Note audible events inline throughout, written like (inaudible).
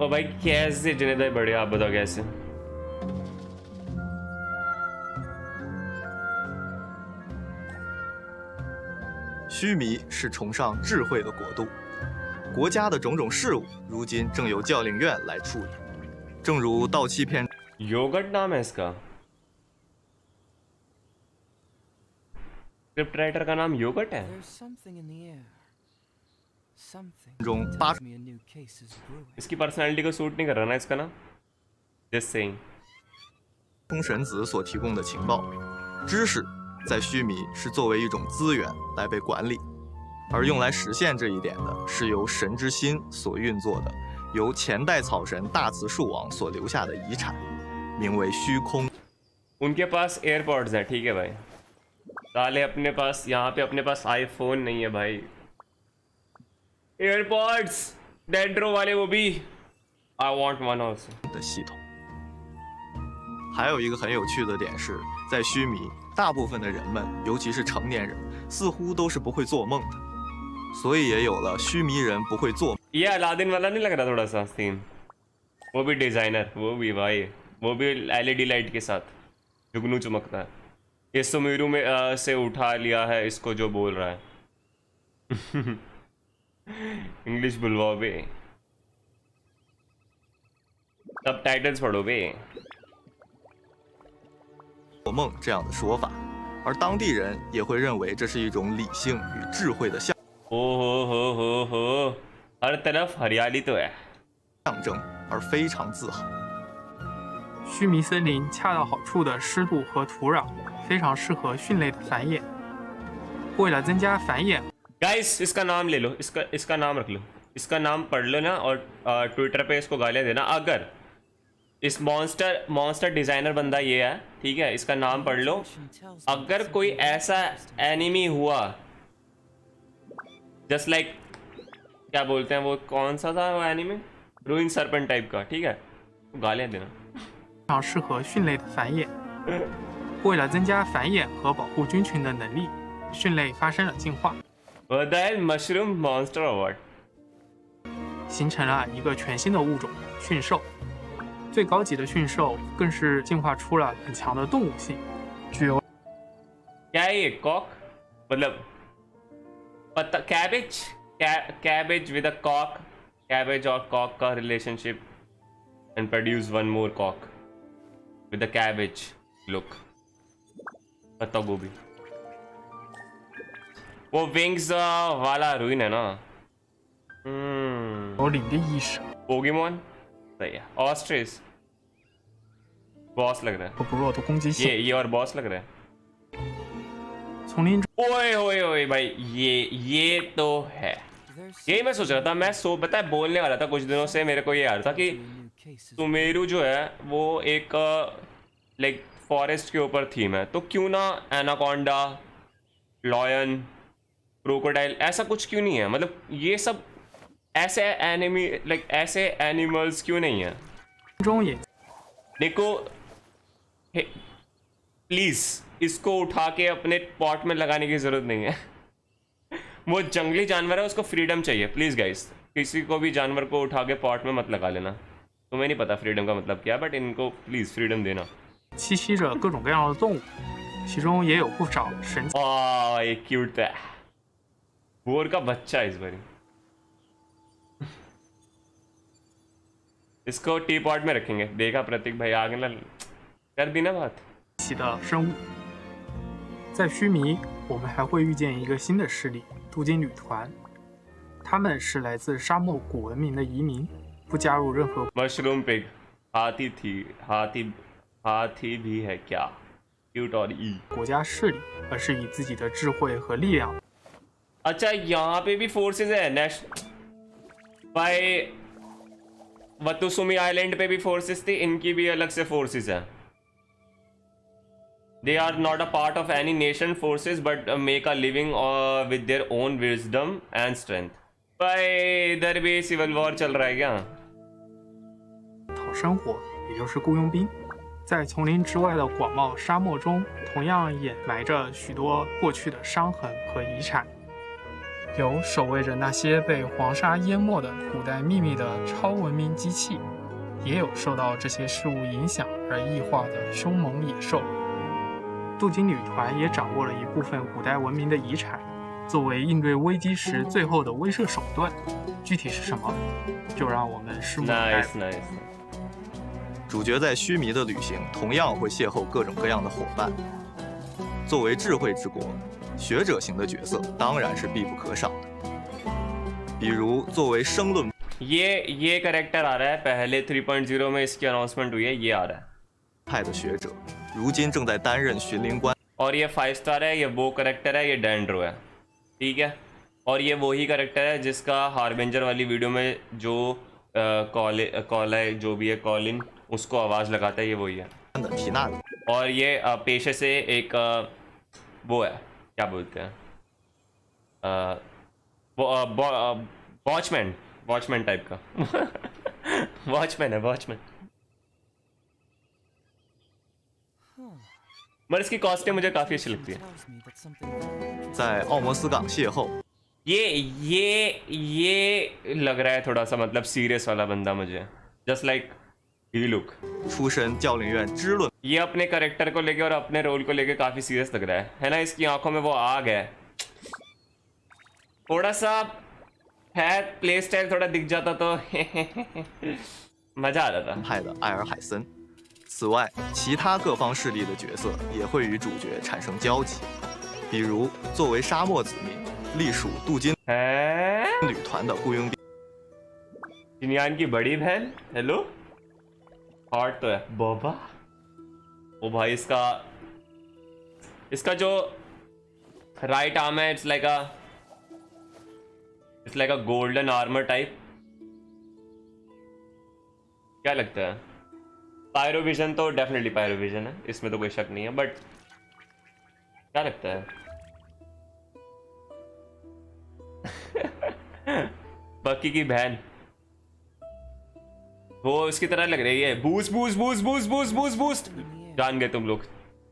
ओ भाई कैसे जिन्हें भाई बढ़िया आप बताओ कैसे 须弥是崇尚智慧的国度，国家的种种事务如今正由教令院来处理。正如盗气片 योगर्ट नाम है इसका स्क्रिप्ट राइटर का नाम योगर्ट है 中 tells 八 me a new case is brewing. इसकी पर्सनालिटी को सूट नहीं कर रहा ना इसका ना जस्ट सेइंग 冲神子所提供的情报，知识在须弥是作为一种资源来被管理，而用来实现这一点的是由神之心所运作的，由前代草神大慈树王所留下的遗产，名为虚空。 उनके पास एयरपॉड्स हैं ठीक है भाई साले अपने पास यहाँ पे अपने पास आईफोन नहीं है भाई एयरपॉड्स डेड्रो वाले वो भी आई वांट वन आल्सो 的系统。还有一个很有趣的点是，在须弥，大部分的人们，尤其是成年人，似乎都是不会做梦的，所以也有了须弥人不会做 ये अलादीन वाला नहीं लग रहा थोड़ा सा सीन वो भी डिजाइनर वो भी भाई वो भी एलईडी लाइट के साथ जुगनू चमकता है ये सुमेरू में अ, से उठा लिया है इसको जो बोल रहा है इंग्लिश बुलवाओ बे सब टाइटल्स पढ़ो बे 做梦这样的说法，而当地人也会认为这是一种理性与智慧的象 ओ हो हो हो हो हर तरफ हरियाली तो है 象征，而非常自豪。须弥森林恰到好处的湿度和土壤，非常适合蕈类的繁衍。为了增加繁衍 guys इसका नाम ले लो इसका इसका नाम रख लो। इसका नाम पढ़ लो ना और ट्विटर पे इसको गालियाँ देना। अगर इस मॉन्स्टर मॉन्स्टर डिज़ाइनर बंदा ये है ठीक है इसका नाम पढ़ लो। अगर कोई ऐसा एनिमी हुआ जस्ट लाइक like, क्या बोलते हैं वो कौन सा था वो एनिमी रूइन सरपेंट टाइप का ठीक है? गालियाँ देना। 非常适合蕈类的繁衍。为了增加繁衍和保护菌群的能力，蕈类发生了进化， What the hell mushroom monster award 形成了一个全新的物种——驯兽。最高级的驯兽更是进化出了很强的动物性，具有 क्या है ये कॉक मतलब पत्ता cabbage cabbage with a cock cabbage और कॉक का relationship and produce one more cock with a cabbage look पत्ता गोभी वो विंग्स वाला रूइन है ना। hmm. पोगीमोन सही है। ऑस्ट्रिस बॉस लग रहा है। ये ये और बॉस लग रहा है। ओए ओए ओए भाई ये ये तो है। यही मैं सोच रहा था मैं सो बता बोलने वाला था कुछ दिनों से मेरे को ये आ रहा था कि सुमेरू जो है वो एक लाइक फॉरेस्ट के ऊपर थीम है। तो क्यों ना एनाकोंडा लॉयन क्रोकोडाइल ऐसा कुछ क्यों नहीं है मतलब ये सब ऐसे एनिमी लाइक ऐसे एनिमल्स क्यों नहीं है 中也 देखो प्लीज इसको उठा के अपने पॉट में लगाने की जरूरत नहीं है वो जंगली जानवर है उसको फ्रीडम चाहिए प्लीज गाइस किसी को भी जानवर को उठा के पॉट में मत लगा लेना तुम्हें नहीं पता फ्रीडम का मतलब क्या बट इनको प्लीज फ्रीडम देना 栖息着各种各样的动物，其中也有不少神奇 आ ये क्यूट है बोर का बच्चा है इस बारी इसको टी पॉट में रखेंगे देखा प्रतीक भाई आगे ना कर दी ना बात 的生物。在须弥，我们还会遇见一个新的势力——镀金旅团。他们是来自沙漠古文明的移民，不加入任何 मशरूम पिग हाथी थी हाथी हाथी भी है क्या क्यूट और ई 国家势力，而是以自己的智慧和力量 अच्छा यहाँ पे भी फोर्सेस है नेश भाई वतुसुमी आइलैंड पे भी फोर्सेस थी इनकी भी अलग से फोर्सेस है they are not a part of any nation forces but make a living with their own wisdom and strength भाई इधर भी सिविल वॉर चल रहा है क्या 讨生活，也就是雇佣兵。在丛林之外的广袤沙漠中，同样掩埋着许多过去的伤痕和遗产。 有守卫着那些被黄沙淹没的古代秘密的超文明机器，也有受到这些事物影响而异化的凶猛野兽。镀金旅团也掌握了一部分古代文明的遗产，作为应对危机时最后的威慑手段。具体是什么，就让我们拭目以待。Nice, nice. 主角在须弥的旅行同样会邂逅各种各样的伙伴。作为智慧之国，学者型的角色当然是必不可少的。比如作为申论 ये ये करेक्टर आ रहा है पहले 3.0 में इसकी अनाउंसमेंट हुई है ये आ रहा है 派的学者，如今正在担任巡灵官 और ये फाइव स्टार है ये वो करेक्टर है ये डैंड्रो है ठीक है और ये वही करेक्टर है जिसका हार्बिंजर वाली वीडियो में जो कॉल कॉल है जो भी है कॉलिन उसको आवाज़ लगाता है ये वही है 的皮纳里， और ये अ, पेशे से एक अ, वो है क्या बोलते हैं अ, वो वॉचमैन वॉचमैन टाइप का (laughs) वॉचमैन है वॉचमैन मगर इसकी कॉस्ट्यूम मुझे काफ़ी अच्छी लगती है tells me that something very interesting 在奥摩斯港邂逅， ये ये ये लग रहा है थोड़ा सा मतलब सीरियस वाला बंदा मुझे जस्ट लाइक ही लुक 出身教领院支论 ये अपने करेक्टर को लेके और अपने रोल को लेके काफी सीरियस लग रहा है है ना इसकी आंखों में वो आग है थोड़ा सा है प्ले स्टाइल थोड़ा दिख जाता तो (laughs) मजा आ जाता 派的艾尔海森。此外，其他各方势力的角色也会与主角产生交集，比如作为沙漠子民，隶属镀金 है 旅团的雇佣兵 चिनियान की बड़ी बहन हेलो हॉट तो है। बाबा। ओ भाई इसका इसका जो राइट आर्म है it's like a it's like a golden armour type क्या लगता है? पायरोविजन तो डेफिनेटली पायरोविजन है इसमें तो कोई शक नहीं है बट क्या लगता है? (laughs) बक्की की बहन। वो इसकी तरह लग रही है boost boost boost boost boost boost boost जान गए तुम लोग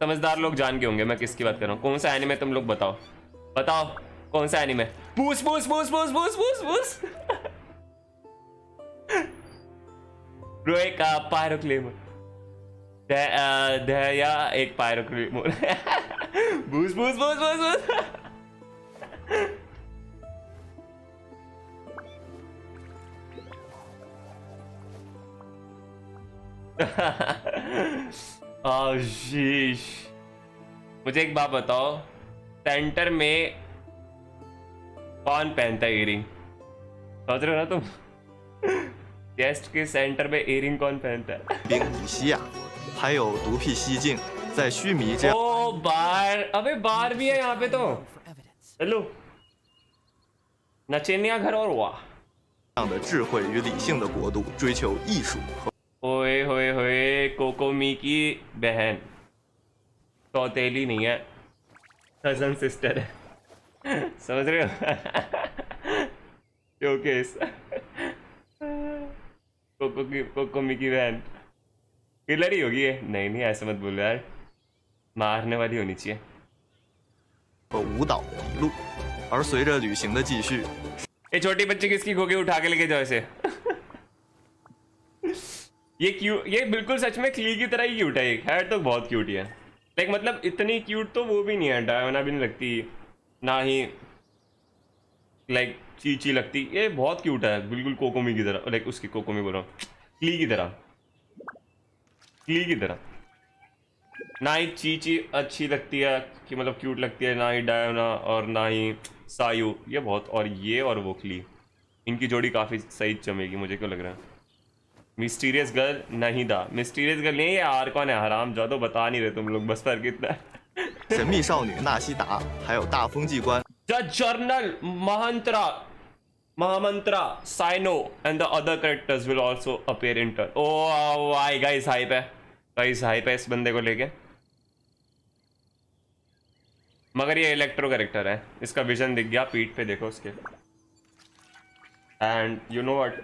समझदार लोग जान गए होंगे मैं किसकी बात कर रहा हूँ कौन सा एनिमे तुम लोग बताओ बताओ कौन सा anime boost boost boost boost boost boost bro एक पायरोक्लेम दया एक पायरोक्लेम boost boost boost boost boost (laughs) oh, शीश मुझे एक बात बताओ सेंटर में कौन पहनता है इयरिंग सोच रहे हो ना तुम (laughs) गेस्ट के सेंटर में इयरिंग कौन पहनता है (laughs) 兵以西亚，还有独辟蹊径，在须弥这样 ओ बार अबे बार भी है यहाँ पे तो for evidence. हेलो नचेनिया घर और वाह 的智慧与理性的国度追求艺术和 ओए होए होए कोकोमी की बहन सौतेली नहीं है कजन सिस्टर है समझ रहे हो शोकेस कोको की कोकोमी की बहन किलर ही होगी ये नहीं नहीं ऐसे मत बोलो यार मारने वाली होनी चाहिए 和舞蹈一路。而随着旅行的继续， ये छोटी बच्ची किसकी गोगी उठा के लेके जाओ इसे ये क्यू ये बिल्कुल सच में क्ली की तरह ही क्यूट है, एक है तो बहुत क्यूट ही है। लाइक मतलब इतनी क्यूट तो वो भी नहीं है डायना भी नहीं लगती, ना ही लाइक चीची लगती, ये बहुत क्यूट है, बिल्कुल कोकोमी की तरह लाइक उसकी कोकोमी बोल रहा हूँ क्ली की तरह क्ली की तरह। ना ही चीची अच्छी लगती है, कि मतलब क्यूट लगती है, ना ही डायना और ना ही सायु, ये बहुत, और ये और वो क्ली इनकी जोड़ी काफ़ी सही जमेगी, मुझे क्यों लग रहा है। मिस्टीरियस गर्ल नहीं दा मिस्टीरियस गर्ल नहीं ये आर कौन है हराम जादो बता नहीं रहे तुम लोग बस फर्क इतना है 神秘少女纳西达，还有大风纪官 The Journal, Mahantra, Mahamantra, Sino, and the other characters will also appear in turn. Oh, why guys hype है guys hype है इस बंदे को लेके मगर ये इलेक्ट्रो कैरेक्टर है इसका विजन दिख गया पीठ पे देखो उसके and you know what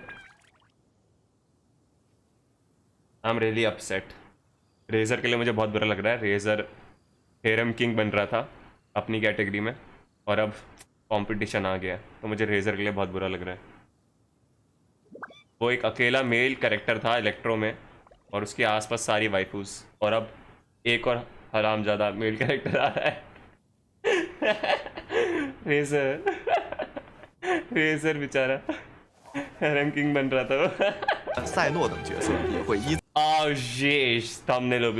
I am really upset Razor के लिए मुझे बहुत बुरा लग रहा है रेजर हेरम किंग बन रहा था अपनी कैटेगरी में और अब कंपटीशन आ गया तो मुझे रेजर के लिए बहुत बुरा लग रहा है वो एक अकेला मेल कैरेक्टर था इलेक्ट्रो में और उसके आसपास सारी वाइफूस और अब एक और हराम ज़्यादा मेल कैरेक्टर आ रहा है रेजर रेजर बेचारा हैरम किंग बन रहा था वो (laughs) 赛诺等角色也会依 Oh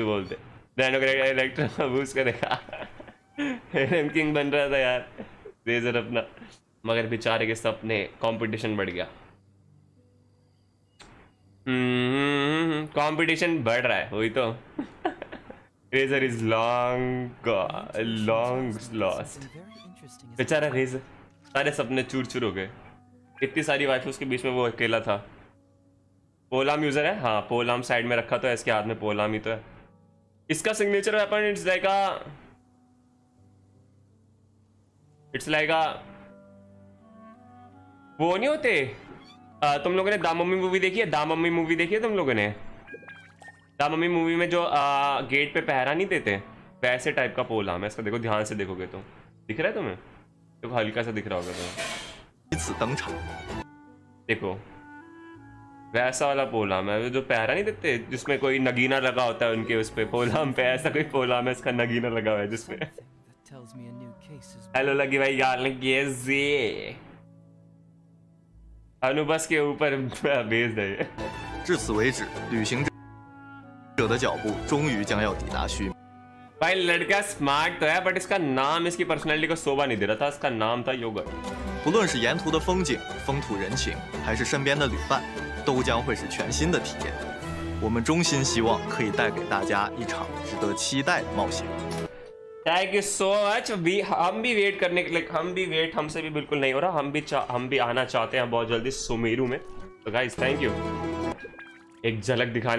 बोलते। ब्रांडो करेगा किंग बन रहा था यार। रेजर अपना। मगर बेचारे के सपने कंपटीशन बढ़ गया। कंपटीशन बढ़ रहा है, वही तो। Razor is long long lost बेचारा रेजर सारे सपने चूर चूर हो गए। इतनी सारी वाइफ के बीच में वो अकेला था। पोलाम यूज़र है? हाँ पोलाम साइड में रखा तो है इसके हाथ में पोलाम ही तो है। इसका signature weapon it's like a it's like a वो नहीं होते? आ, तुम लोगों ने दामम्मी मूवी देखी है? दामम्मी मूवी देखी है तुम लोगों ने? दामम्मी मूवी में जो आ, गेट पे पहरा नहीं देते? वैसे टाइप का पोल है इसका देखो ध्यान से देखोगे तो। दिख रहा है तुम्हें? देखो हल्का सा दिख रहा होगा तुम्हें। देखो वैसा वाला पोलाम है वो जो पहरा नहीं देते जिसमें कोई नगीना लगा होता है उनके उस पे पोलाम पे ऐसा कोई पोलाम है इसका नगीना लगा हुआ है जिसपे (laughs) something that tells me a new case is hello लगी भाई यार ने कैसे अनुबस के ऊपर (laughs) भेज दे 至此为止，旅行者的脚步终于将要抵达须弥。 भाई लड़का स्मार्ट तो है बट इसका नाम इसकी पर्सनैलिटी को शोभा नहीं दे रहा था इसका नाम था yogurt 不论是沿途的风景、风土人情，还是身边的旅伴， 都将会是全新的体验。我们衷心希望可以带给大家一场值得期待的冒险。 thank you so much we हम भी वेट करने के लिए हम भी वेट हमसे भी बिल्कुल नहीं हो रहा हम भी चा- हम भी आना चाहते हैं बहुत जल्दी सुमेरू में तो गाइस थैंक यू एक झलक दिखाने